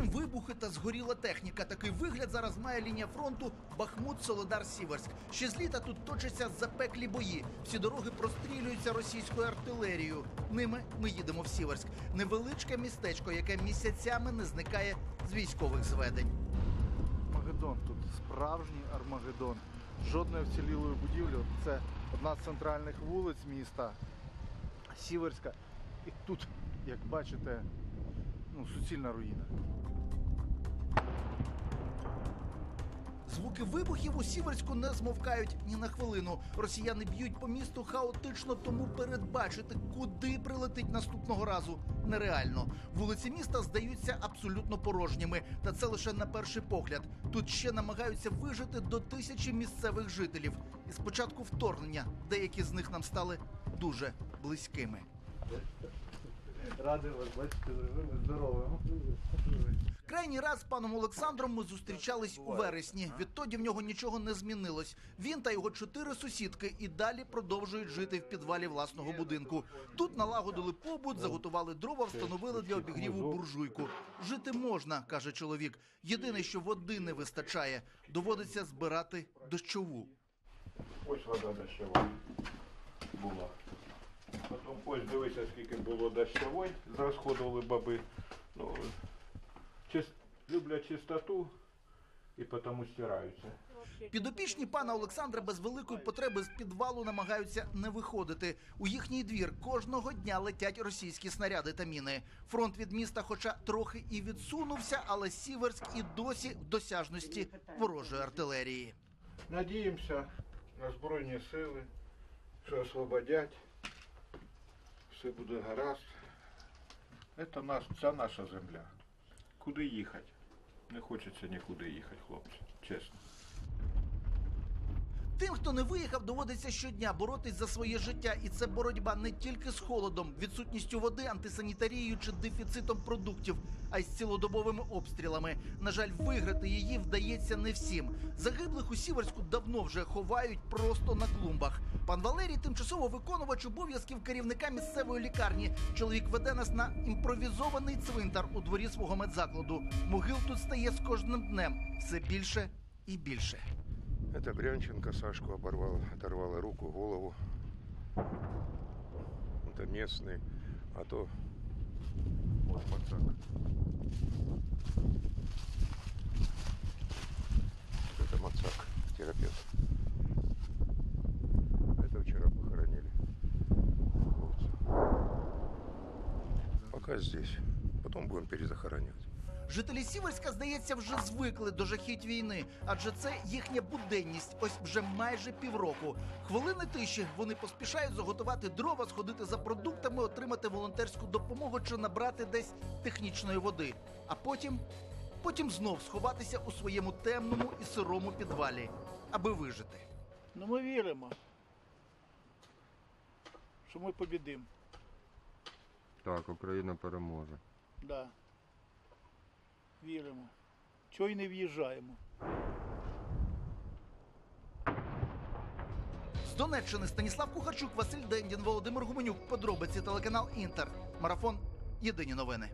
Чим вибухи та згоріла техніка? Такий вигляд зараз має лінія фронту Бахмут Солодар Сіверськ. Ще з літа тут точаться запеклі бої. Всі дороги прострілюються російською артилерією. Ними ми їдемо в Сіверськ. Невеличке містечко, яке місяцями не зникає з військових зведень. Армагеддон тут справжній Армагеддон. Жодної вцілілої будівлі. Це одна з центральних вулиць міста Сіверська. І тут, як бачите, ну, суцільна руїна. Звуки вибухів у Сіверську не змовкають ні на хвилину. Росіяни б'ють по місту хаотично, тому передбачити, куди прилетить наступного разу, нереально. Вулиці міста здаються абсолютно порожніми, та це лише на перший погляд. Тут ще намагаються вижити до тисячі місцевих жителів. І з початку вторгнення деякі з них нам стали дуже близькими. Радий вас бачити живими, здоровими. Крайній раз з паном Олександром ми зустрічались у вересні. Відтоді в нього нічого не змінилось. Він та його чотири сусідки і далі продовжують жити в підвалі власного будинку. Тут налагодили побут, заготували дрова, встановили для обігріву буржуйку. Жити можна, каже чоловік. Єдине, що води не вистачає, доводиться збирати дощову. Ось вода дощова була. Ось дивися, скільки було дощової, розходували баби. Ну, чис... люблять чистоту і тому стираються. Підопічні пана Олександра без великої потреби з підвалу намагаються не виходити. У їхній двір кожного дня летять російські снаряди та міни. Фронт від міста, хоча трохи і відсунувся, але Сіверськ і досі в досяжності ворожої артилерії. Надіємося на Збройні сили, що освободять, все буде гаразд. Це, наш, наша земля. Куди їхати? Не хочеться нікуди їхати, хлопці, чесно. Тим, хто не виїхав, доводиться щодня боротись за своє життя, і це боротьба не тільки з холодом, відсутністю води, антисанітарією чи дефіцитом продуктів, а й з цілодобовими обстрілами. На жаль, виграти її вдається не всім. Загиблих у Сіверську давно вже ховають просто на клумбах. Пан Валерій, тимчасово виконувач обов'язків керівника місцевої лікарні. Чоловік веде нас на імпровізований цвинтар у дворі свого медзакладу. Могил тут стає з кожним днем все більше і більше. Это Брянченко Сашку оборвал, оторвала руку, голову. Это местный, а то вот пацак. Это Мацак, терапевт. Это вчера похоронили. Пока здесь. Потом будем перезахоранивать. Жителі Сіверська, здається, вже звикли до жахіть війни, адже це їхня буденність. Ось вже майже півроку. Хвилини тиші вони поспішають заготувати дрова, сходити за продуктами, отримати волонтерську допомогу чи набрати десь технічної води. А потім, потім знов сховатися у своєму темному і сирому підвалі, аби вижити. Ну ми віримо, що ми побідимо. Так, Україна переможе. Да. Віримо. Чого й не в'їжджаємо. З Донеччини Станіслав Кухарчук, Василь Дендін, Володимир Гуменюк. Подробиці телеканал Інтер. Марафон. Єдині новини.